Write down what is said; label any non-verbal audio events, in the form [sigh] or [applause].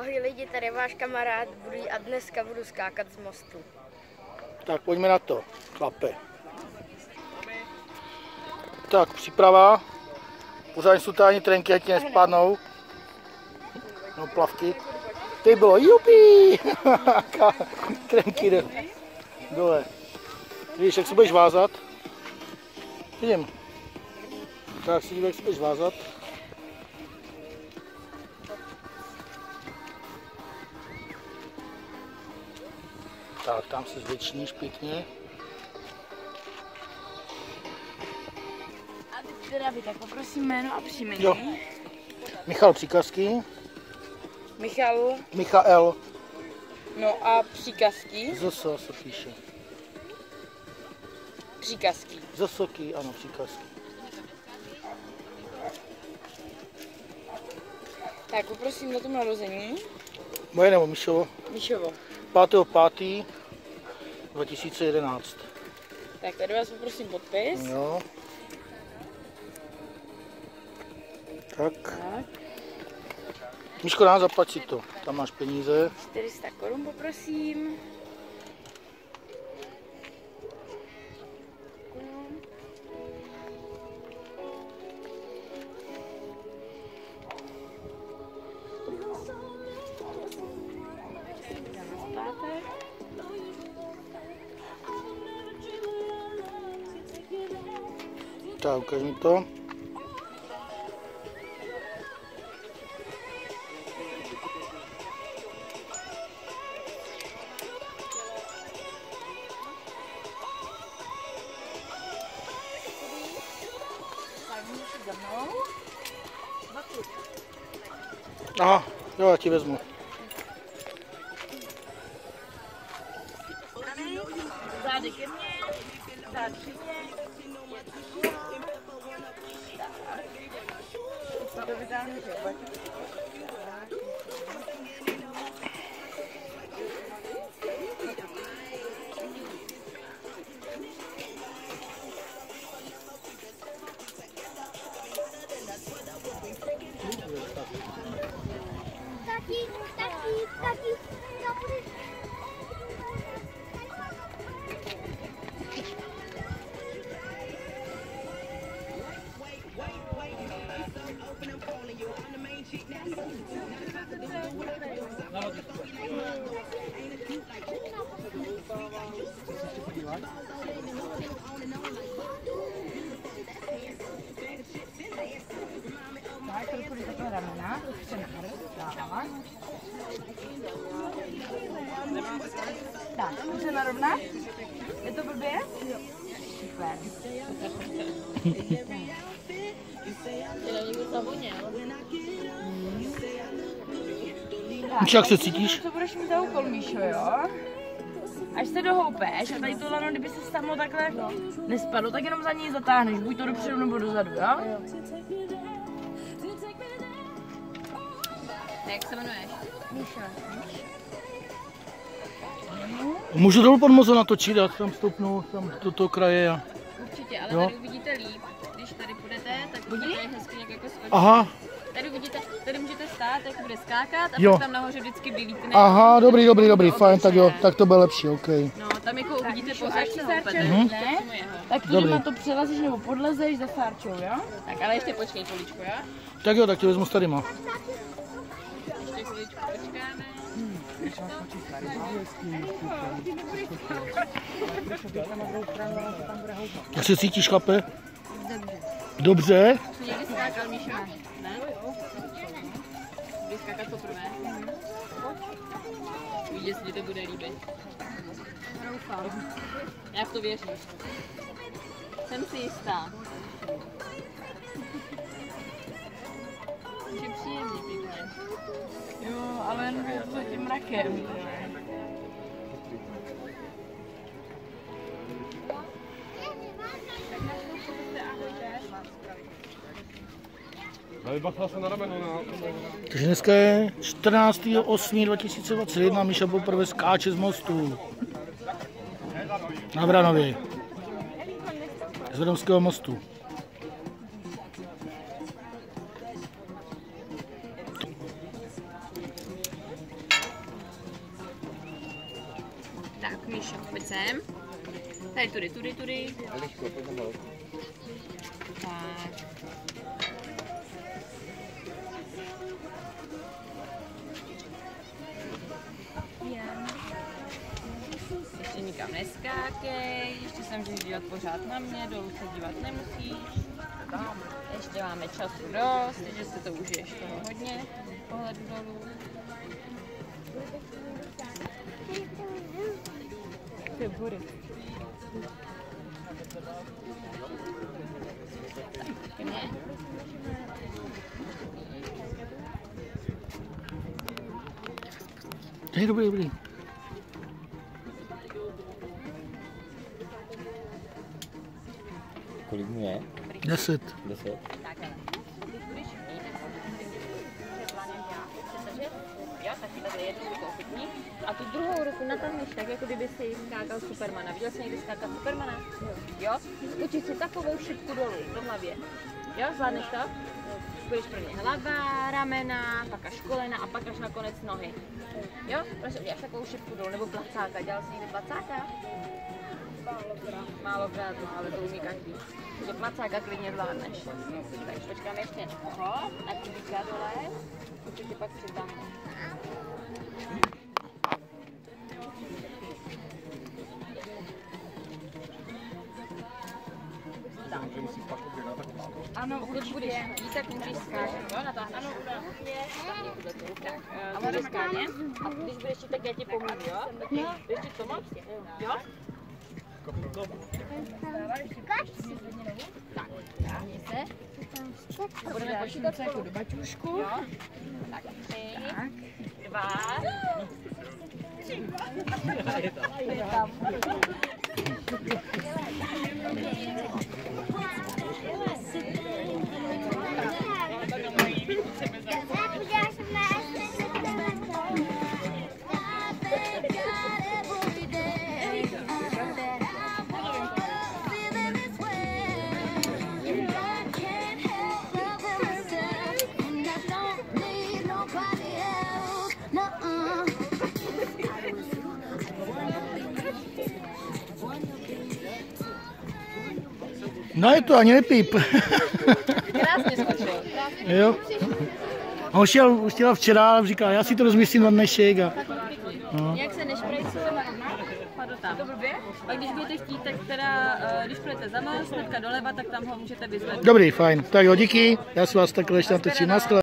Ahoj lidi, tady váš kamarád Budý a dneska budu skákat z mostu. Tak pojďme na to, chlape. Tak, příprava. Pořádně tady trenky, ať ti nespadnou. No, plavky. Ty bylo, jupi! [laughs] trenky jde dole. Víš, jak se budeš vázat? Vidím. Tak si jak se budeš vázat. Tak, tam se zvětšníš pěkně. A teď teda vy, tak poprosím jméno a příjmení. Jo. Michal Příkazky, Michal, Michael no a příkazky. Zoso se píše. Příkazky. Zosoky, ano, Příkazky. Tak poprosím datum narození. Moje nebo Mišovo, Míšovo. 5.5. 2011. Tak tady vás poprosím podpis. Jo. Tak. Tak, Miško, nám zaplať si to. Tam máš peníze. 400 korun poprosím. Tak, ukaž mi to. Tak můžeš za mnou. Aha, jo, já ti vezmu. Zády Tak, trochu jde takhle ramena, trochu se nahoru, Míšo, jak se cítíš? Co budeš mít za úkol, Míšo, jo? Až se dohoupeš a tady to lano, kdyby se samo takhle nespadlo, tak jenom za ní zatáhneš, buď to dopředu nebo dozadu, jo? Jak se jmenuješ? Míša. Můžu dolů pod mozo natočit, já tam stoupnu tam do toho kraje. A... Určitě, ale Jo. tady uvidíte líp. Když tady půjdete, tak budete hezky jak jako skočit. Aha, tady můžete stát, jak bude skákat a Jo. pak tam nahoře vždycky vylítne. aha, dobrý, dobrý, dobrý, To fajn, tak jo, tak to bude lepší, OK. No, tam jako uvidíte Míšo, pořád, ne? Tomu jeho. Tak Dobrý. tudy to přelezeš nebo podlezeš za Sárčou, jo? Tak, ale ještě počkej chviličku, jo? Tak jo, tak tě vezmu s tadyma. Ještě chviličku počkáme. Jak se cítíš, chlape? Dobře. Někdy skákal? Ne? Kdy skákat poprvé? Uvidíš, jestli ti to bude líbit. Doufám. Já v to věřím. Jsem si jistá. Že příjemně pěkně. Jo, ale jen za tím mrakem. Ale takže dneska je 14.8.2021, Míša poprvé skáče z mostu. Na Vranově. Z Vranovského mostu. Tak, Míša, pojď sem. Tady, tudy, tudy, tudy. Tak. Neskákej, ještě se můžeš dívat pořád na mě, dolů se dívat nemusíš. Ještě máme času dost, takže se to užiješ toho hodně, pohledu dolů. Ty bury. Je dobrý, dobrý. Rukou chytni a tu druhou ruku natáhneš tak, jako kdyby si skákal Supermana. Viděl jsi někdy skákat Supermana? Jo? Učit si takovou šipku dolů, do hlavě. Jo, zvládneš to? Budeš pro ně hlava, ramena, pak až kolena a pak až nakonec nohy. Jo? Prostě uděláš takovou šipku dolů, nebo placáka. Dělal jsi někdy placáka? Málokrát, no, ale to umí každý. Takže placáka klidně zvládneš. Tak počkám ještě na toho, na kubíka dole, určitě pak přitáhnu. Ano, když budeš jít, tak můžeš skákat, jo, natáhneš. Ano, tu. Tak, a můžeš skákat. A když budeš jít, tak já ti pomůžu, jo? Tak budeš jít to moc? Jo? Tak. A budeme počítat spolu. do baťušku. Jo? Tak, tři, dva, Nuh-uh. No je to ani nepíp. krásně skočil. jo. A on šel, už chtěla včera, ale říká, já si to rozmyslím na dnešek. A... Jak se nešprejcuje, padl tam. Pak když budete chtít, tak teda, eh, když půjdete za nás, hnedka doleva, tak tam ho můžete vyzvednout. Dobrý, fajn. Tak jo, díky. Já si vás takhle ještě natočím. Naschle.